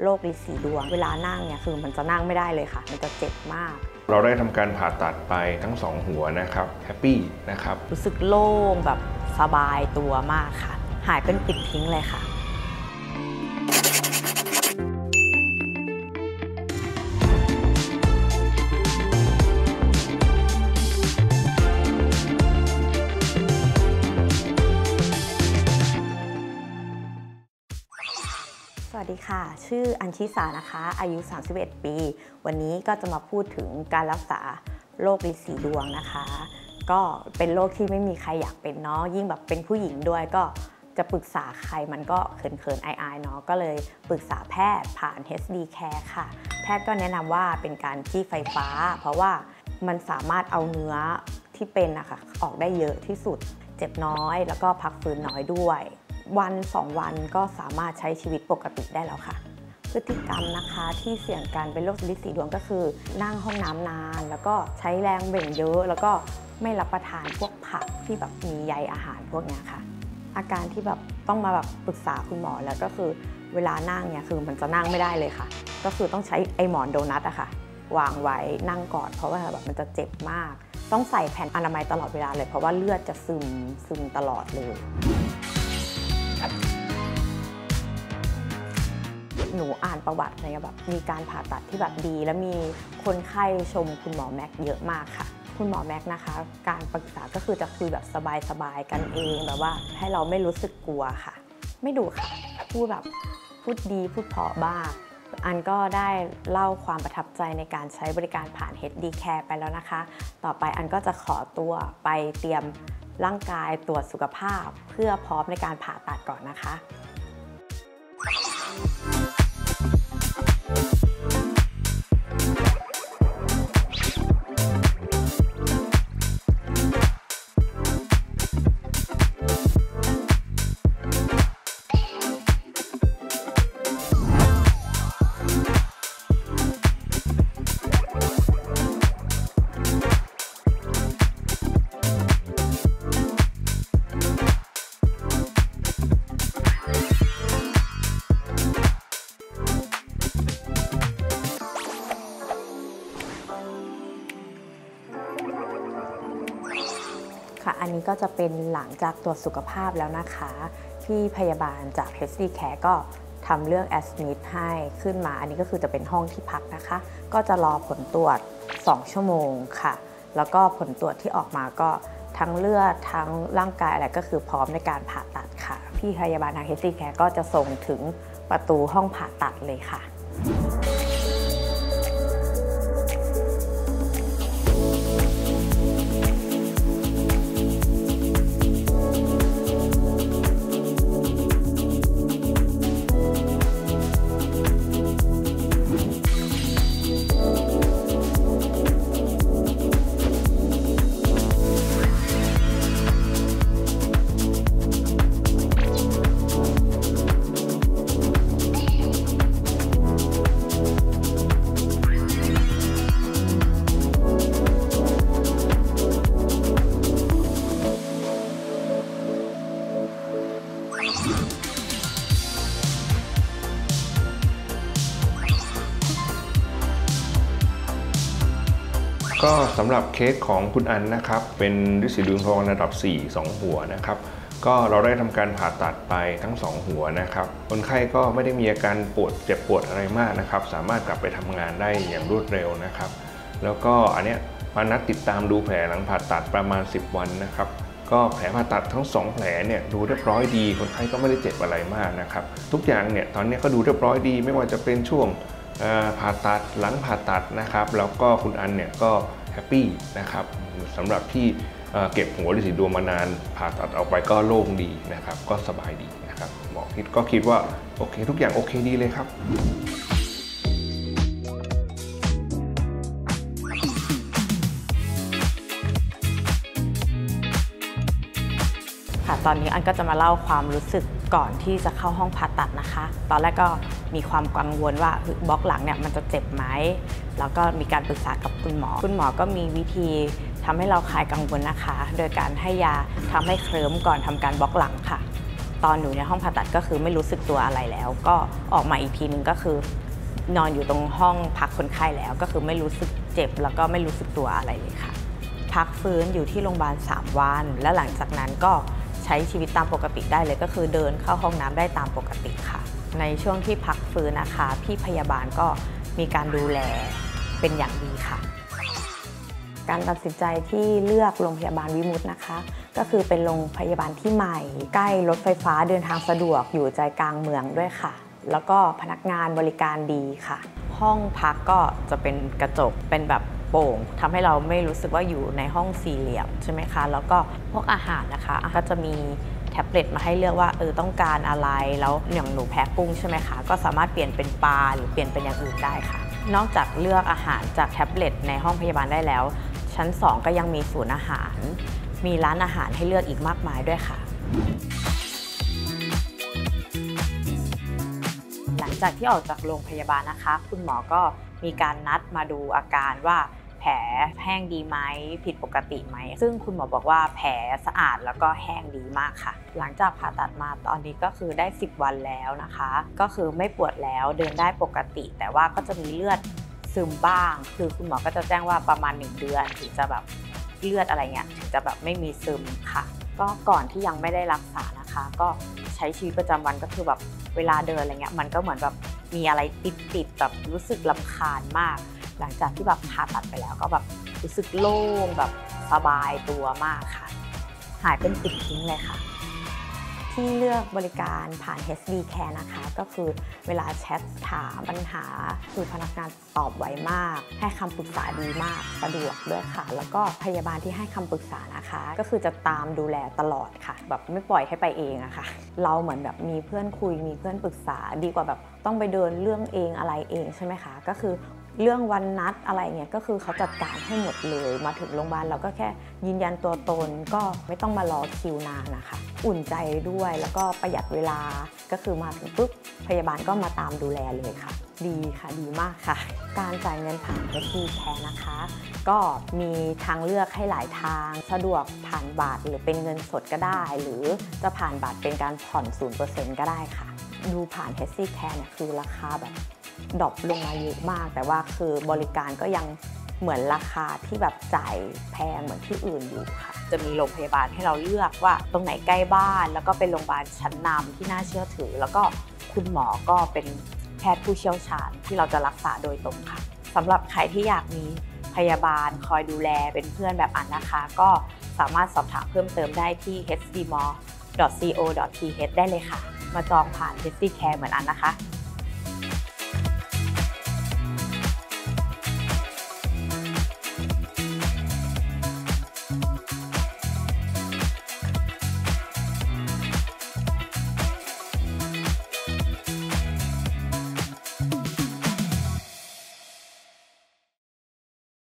โรคลิสีดวง เวลานั่งเนี่ยคือมันจะนั่งไม่ได้เลยค่ะ มันจะเจ็บมาก เราได้ทำการผ่าตัดไปทั้งสองหัวนะครับแฮปปี้นะครับ รู้สึกโล่งแบบสบายตัวมากค่ะ หายเป็นปิดทิ้งเลยค่ะ ค่ะ ชื่ออัญชิสานะคะ อายุ 31 ปี วันนี้ก็จะมาพูดถึงการรักษาโรคลิสีดวงนะคะ ก็เป็นโรคที่ไม่มีใครอยากเป็นเนาะ ยิ่งแบบเป็นผู้หญิงด้วยก็จะปรึกษาใครมันก็เขินๆอายๆเนาะ ก็เลยปรึกษาแพทย์ผ่าน HD Care ค่ะ แพทย์ก็แนะนำว่าเป็นการจี้ไฟฟ้า เพราะว่ามันสามารถเอาเนื้อที่เป็นนะคะออกได้เยอะที่สุด เจ็บน้อย แล้วก็พักฟื้นน้อยด้วย วัน 2 วันก็สามารถใช้ชีวิตปกติได้แล้วค่ะ พฤติกรรมนะคะที่เสี่ยงการเป็นโรคลิสีดวงก็คือ นั่งห้องน้ำนาน แล้วก็ใช้แรงเบ่งเยอะ แล้วก็ไม่รับประทานพวกผักที่แบบมีใยอาหารพวกนี้ค่ะ อาการที่แบบต้องมาแบบปรึกษาคุณหมอแล้วก็คือเวลานั่งเนี่ยคือมันจะนั่งไม่ได้เลยค่ะ ก็คือต้องใช้ไอหมอนโดนัทอะค่ะ วางไว้นั่งก่อน เพราะว่าแบบมันจะเจ็บมาก ต้องใส่แผ่นอนามัยตลอดเวลาเลย เพราะว่าเลือดจะซึมซึมตลอดเลย ประวัติอะไรแบบมีการผ่าตัดที่แบบดี แล้วมีคนไข้ชมคุณหมอแม็กเยอะมากค่ะ คุณหมอแม็กนะคะ การปรึกษาก็คือจะคุยแบบสบายๆกันเองแบบว่าให้เราไม่รู้สึกกลัวค่ะ ไม่ดุค่ะพูดแบบพูดดีพูดเพราะบ้างอันก็ได้เล่าความประทับใจในการใช้บริการผ่าน HD Care ไปแล้วนะคะ ต่อไปอันก็จะขอตัวไปเตรียมร่างกายตรวจสุขภาพ เพื่อพร้อมในการผ่าตัดก่อนนะคะ ค่ะอันนี้ก็จะเป็นหลังจากตรวจสุขภาพแล้วนะคะที่พยาบาลจาก HD Care ก็ทำเรื่อง Admit ให้ขึ้นมา อันนี้ก็คือจะเป็นห้องที่พักนะคะ ก็จะรอผลตรวจ 2 ชั่วโมงค่ะ แล้วก็ผลตรวจที่ออกมาก็ทั้งเลือดทั้งร่างกายอะไรก็คือพร้อมในการผ่าตัดค่ะ พี่พยาบาลทาง HD Care ก็จะส่งถึงประตูห้องผ่าตัดเลยค่ะ ก็สำหรับเคสของคุณอันนะครับ เป็นฤทธิ์ดวงทองระดับ 4 2 หัวนะครับ ก็เราได้ทำการผ่าตัดไปทั้ง 2 หัวนะครับ คนไข้ก็ไม่ได้มีอาการปวดเจ็บปวดอะไรมากนะครับ สามารถกลับไปทำงานได้อย่างรวดเร็วนะครับ แล้วก็อันเนี้ยมานัดติดตามดูแผลหลังผ่าตัดประมาณ 10 วันนะครับก็แผลผ่าตัดทั้ง 2 แผลเนี่ยดูเรียบร้อยดี คนไข้ก็ไม่ได้เจ็บอะไรมากนะครับ ทุกอย่างเนี่ยตอนนี้ก็ดูเรียบร้อยดี ไม่ว่าจะเป็นช่วง ผ่าตัดหลังผ่าตัดนะครับ แล้วก็คุณอันเนี่ยก็แฮปปี้นะครับสำหรับที่เเก็บหัวฤาษีดวงมานาน ผ่าตัดออกไปก็โล่งดีนะครับ ก็สบายดีนะครับหมอคิดก็คิดว่าโอเคทุกอย่างโอเคดีเลยครับ ตอนนี้อันก็จะมาเล่าความรู้สึกก่อนที่จะเข้าห้องผ่าตัดนะคะ ตอนแรกก็มีความกังวลว่าบล็อกหลังเนี่ยมันจะเจ็บไหมแล้วก็มีการปรึกษากับคุณหมอ คุณหมอก็มีวิธีทำให้เราคลายกังวลนะคะ โดยการให้ยาทำให้เคลิ้มก่อนทำการบล็อกหลังค่ะ ตอนอยู่ในห้องผ่าตัดก็คือไม่รู้สึกตัวอะไรแล้ว ก็ออกมาอีกทีนึงก็คือนอนอยู่ตรงห้องพักคนไข้แล้วก็คือไม่รู้สึกเจ็บ แล้วก็ไม่รู้สึกตัวอะไรเลยค่ะ พักฟื้นอยู่ที่โรงพยาบาล 3 วัน และหลังจากนั้นก็ ใช้ชีวิตตามปกติได้เลยก็คือเดินเข้าห้องน้ำได้ตามปกติค่ะ ในช่วงที่พักฟื้นนะคะ พี่พยาบาลก็มีการดูแลเป็นอย่างดีค่ะ การตัดสินใจที่เลือกโรงพยาบาลวิมุตนะคะ ก็คือเป็นโรงพยาบาลที่ใหม่ ใกล้รถไฟฟ้าเดินทางสะดวกอยู่ใจกลางเมืองด้วยค่ะ แล้วก็พนักงานบริการดีค่ะ ห้องพักก็จะเป็นกระจกเป็นแบบ โป่งทำให้เราไม่รู้สึกว่าอยู่ในห้องสี่เหลี่ยมใช่ไหมคะ แล้วก็พวกอาหารนะคะ ก็จะมีแท็บเล็ตมาให้เลือกว่าเออต้องการอะไรแล้วอย่างหนูแพ้กุ้งใช่ไหมคะก็สามารถเปลี่ยนเป็นปลาหรือเปลี่ยนเป็นอย่างอื่นได้ค่ะ นอกจากเลือกอาหารจากแท็บเล็ตในห้องพยาบาลได้แล้ว ชั้น 2 ก็ยังมีศูนย์อาหาร มีร้านอาหารให้เลือกอีกมากมายด้วยค่ะ หลังจากที่ออกจากโรงพยาบาลนะคะ คุณหมอก็มีการนัดมาดูอาการว่า แผลแห้งดีไหมผิดปกติไหม ซึ่งคุณหมอบอกว่าแผลสะอาดแล้วก็แห้งดีมากค่ะ หลังจากผ่าตัดมาตอนนี้ก็คือได้ 10 วันแล้วนะคะ ก็คือไม่ปวดแล้วเดินได้ปกติ แต่ว่าก็จะมีเลือดซึมบ้าง คือคุณหมอก็จะแจ้งว่าประมาณ 1 เดือนถึงจะแบบเลือดอะไรเงี้ยถึงจะแบบไม่มีซึมค่ะ ก็ก่อนที่ยังไม่ได้รักษานะคะ ก็ใช้ชีวิตประจำวันก็คือแบบเวลาเดินอะไรเงี้ยมันก็เหมือนแบบมีอะไรติดติดแบบรู้สึกลำคาญมาก หลังจากที่แบบผ่าตัดไปแล้วก็แบบรู้สึกโล่งแบบสบายตัวมากค่ะ หายเป็นติดทิ้งเลยค่ะ ที่เลือกบริการผ่าน HD Care นะคะ ก็คือเวลาแชทถามปัญหาคือพนักงานตอบไวมาก ให้คำปรึกษาดีมากสะดวกด้วยค่ะ แล้วก็พยาบาลที่ให้คำปรึกษานะคะ ก็คือจะตามดูแลตลอดค่ะ แบบไม่ปล่อยให้ไปเองอะค่ะ เราเหมือนแบบมีเพื่อนคุยมีเพื่อนปรึกษาดีกว่าแบบต้องไปเดินเรื่องเองอะไรเองใช่ไหมคะ ก็คือ เรื่องวันนัดอะไรเงี้ยก็คือเขาจัดการให้หมดเลย มาถึงโรงพยาบาลเราก็แค่ยืนยันตัวตนก็ไม่ต้องมารอคิวนานนะคะ อุ่นใจด้วยแล้วก็ประหยัดเวลาก็คือมาถึงปุ๊บพยาบาลก็มาตามดูแลเลยค่ะ ดีค่ะดีมากค่ะ การจ่ายเงินผ่าน h d Care นะคะ ก็มีทางเลือกให้หลายทางสะดวกผ่านบัตรหรือเป็นเงินสดก็ได้ หรือจะผ่านบัตรเป็นการผ่อน 0%ก็ได้ค่ะ ดูผ่าน h d Care เนี่ยคือราคาแบบ ดรอปลงมาเยอะมาก แต่ว่าคือบริการก็ยังเหมือนราคาที่แบบจ่ายแพงเหมือนที่อื่นอยู่ค่ะ จะมีโรงพยาบาลให้เราเลือกว่าตรงไหนใกล้บ้าน แล้วก็เป็นโรงพยาบาลชั้นนำที่น่าเชื่อถือ แล้วก็คุณหมอก็เป็นแพทย์ผู้เชี่ยวชาญที่เราจะรักษาโดยตรงค่ะสำหรับใครที่อยากมีพยาบาลคอยดูแลเป็นเพื่อนแบบอันนะคะ ก็สามารถสอบถามเพิ่มเติมได้ที่ hdmall.co.th ได้เลยค่ะ มาจองผ่าน h d Care เหมือนอันนะคะ